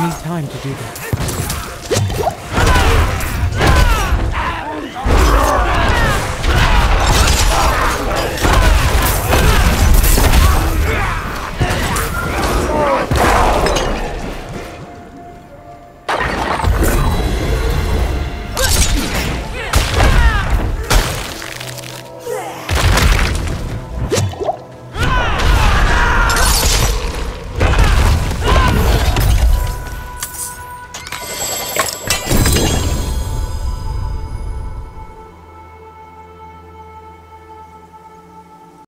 I need time to do that.